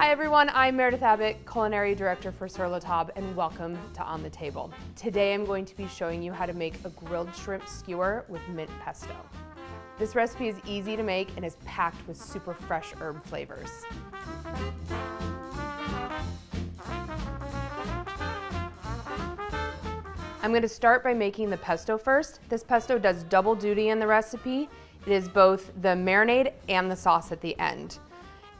Hi everyone, I'm Meredith Abbott, Culinary Director for Sur La Table, and welcome to On the Table. Today I'm going to be showing you how to make a grilled shrimp skewer with mint pesto. This recipe is easy to make and is packed with super fresh herb flavors. I'm going to start by making the pesto first. This pesto does double duty in the recipe. It is both the marinade and the sauce at the end.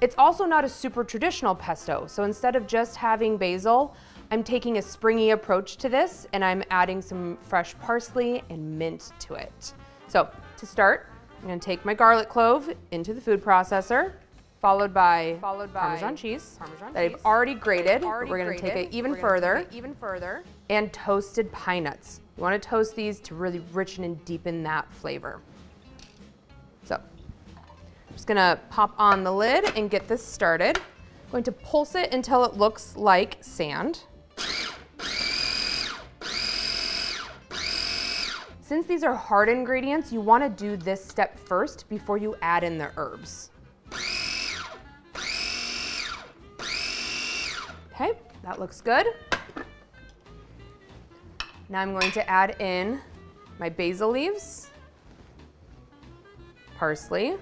It's also not a super traditional pesto, so instead of just having basil, I'm taking a springy approach to this and I'm adding some fresh parsley and mint to it. So to start, I'm gonna take my garlic clove into the food processor, followed by, followed by Parmesan cheese Parmesan that cheese. I've already grated. Already we're gonna grated. take it even further. It even further. And toasted pine nuts. You wanna toast these to really richen and deepen that flavor. So, I'm just gonna pop on the lid and get this started. I'm going to pulse it until it looks like sand. Since these are hard ingredients, you wanna do this step first before you add in the herbs. Okay, that looks good. Now I'm going to add in my basil leaves, parsley,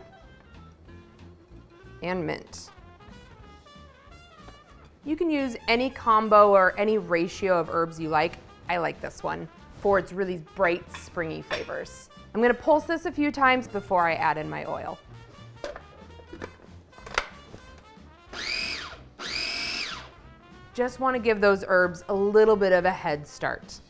and mint. You can use any combo or any ratio of herbs you like. I like this one for its really bright, springy flavors. I'm gonna pulse this a few times before I add in my oil. Just wanna give those herbs a little bit of a head start.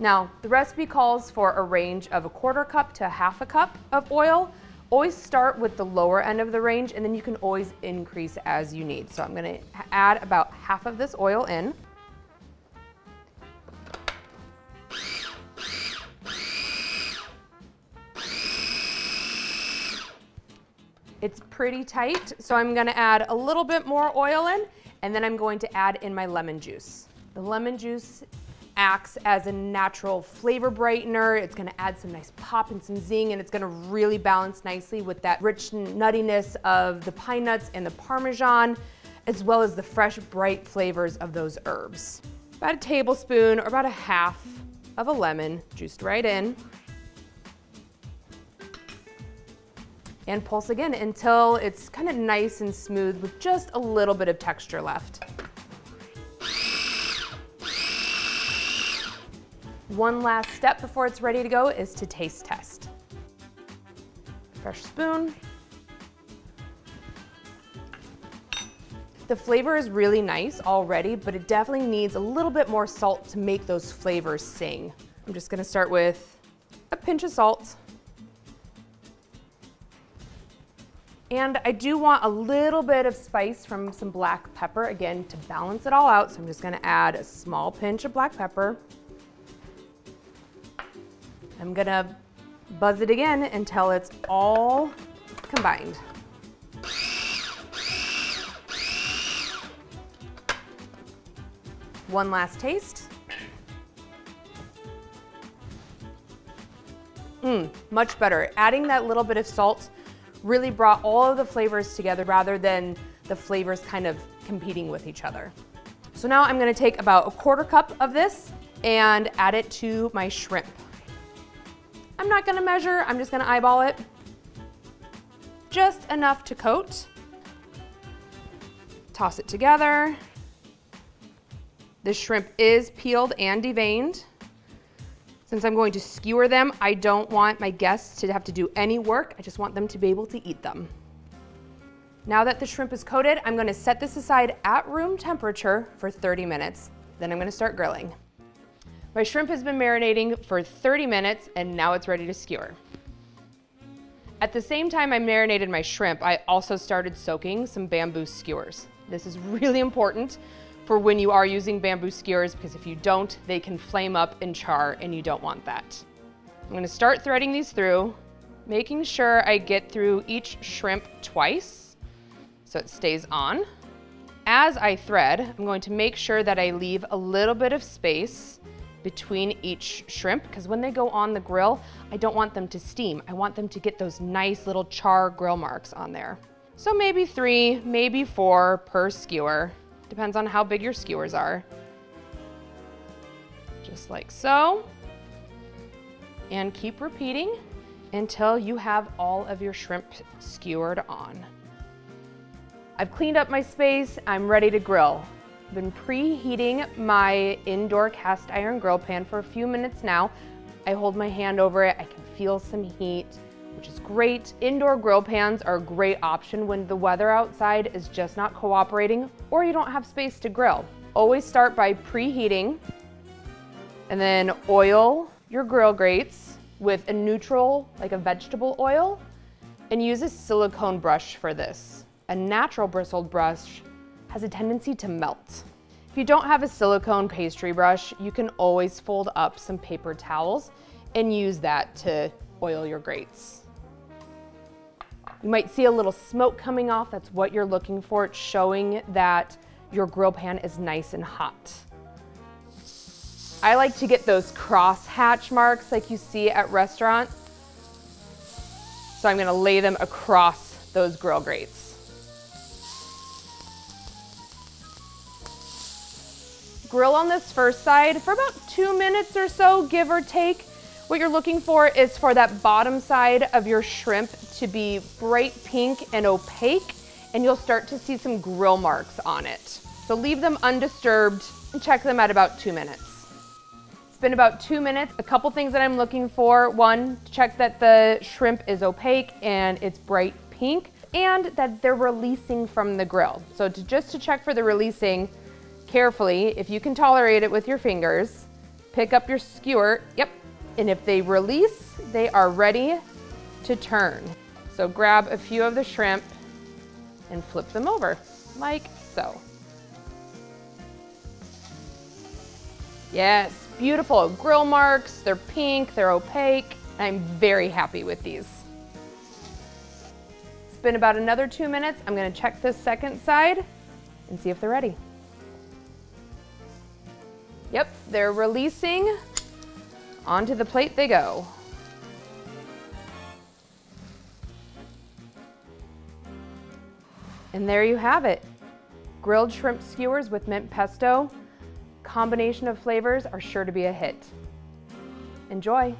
Now, the recipe calls for a range of a quarter cup to half a cup of oil. Always start with the lower end of the range and then you can always increase as you need. So I'm gonna add about half of this oil in. It's pretty tight, so I'm gonna add a little bit more oil in, and then I'm going to add in my lemon juice. The lemon juice acts as a natural flavor brightener. It's gonna add some nice pop and some zing, and it's gonna really balance nicely with that rich nuttiness of the pine nuts and the Parmesan, as well as the fresh, bright flavors of those herbs. About a tablespoon or about a half of a lemon juiced right in. and pulse again until it's kind of nice and smooth with just a little bit of texture left. One last step before it's ready to go is to taste test. Fresh spoon. The flavor is really nice already, but it definitely needs a little bit more salt to make those flavors sing. I'm just gonna start with a pinch of salt. And I do want a little bit of spice from some black pepper, again, to balance it all out. So I'm just gonna add a small pinch of black pepper. I'm gonna buzz it again until it's all combined. One last taste. Mmm, much better. Adding that little bit of salt really brought all of the flavors together rather than the flavors kind of competing with each other. So now I'm gonna take about a quarter cup of this and add it to my shrimp. I'm not gonna measure, I'm just gonna eyeball it. Just enough to coat. Toss it together. The shrimp is peeled and deveined. Since I'm going to skewer them, I don't want my guests to have to do any work. I just want them to be able to eat them. Now that the shrimp is coated, I'm gonna set this aside at room temperature for 30 minutes. Then I'm gonna start grilling. My shrimp has been marinating for 30 minutes and now it's ready to skewer. At the same time I marinated my shrimp, I also started soaking some bamboo skewers. This is really important for when you are using bamboo skewers because if you don't, they can flame up and char and you don't want that. I'm gonna start threading these through, making sure I get through each shrimp twice so it stays on. As I thread, I'm going to make sure that I leave a little bit of space between each shrimp because when they go on the grill, I don't want them to steam. I want them to get those nice little char grill marks on there. So maybe three, maybe four per skewer. Depends on how big your skewers are. Just like so. And keep repeating until you have all of your shrimp skewered on. I've cleaned up my space, I'm ready to grill. I've been preheating my indoor cast iron grill pan for a few minutes now. I hold my hand over it, I can feel some heat, which is great. Indoor grill pans are a great option when the weather outside is just not cooperating or you don't have space to grill. Always start by preheating and then oil your grill grates with a neutral, like a vegetable oil, and use a silicone brush for this. A natural bristled brush has a tendency to melt. If you don't have a silicone pastry brush, you can always fold up some paper towels and use that to oil your grates. You might see a little smoke coming off. That's what you're looking for. It's showing that your grill pan is nice and hot. I like to get those cross hatch marks like you see at restaurants. So I'm gonna lay them across those grill grates. Grill on this first side for about two minutes or so, give or take. What you're looking for is for that bottom side of your shrimp to be bright pink and opaque, and you'll start to see some grill marks on it. So leave them undisturbed and check them at about two minutes. It's been about two minutes. A couple things that I'm looking for. One, check that the shrimp is opaque and it's bright pink and that they're releasing from the grill. So to, just to check for the releasing carefully, if you can tolerate it with your fingers, pick up your skewer, yep, and if they release, they are ready to turn. So grab a few of the shrimp and flip them over, like so. Yes, beautiful grill marks. They're pink, they're opaque. I'm very happy with these. It's been about another two minutes. I'm gonna check this second side and see if they're ready. Yep, they're releasing. Onto the plate they go. And there you have it. Grilled shrimp skewers with mint pesto combination of flavors are sure to be a hit. Enjoy!